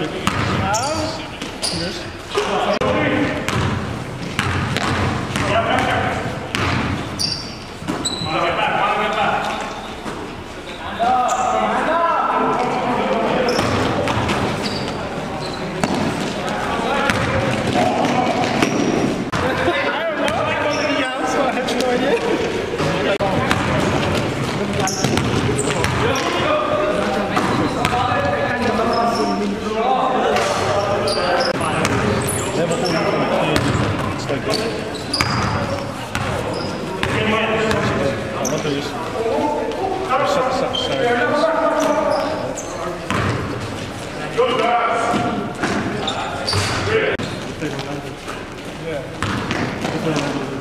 Yes. 对对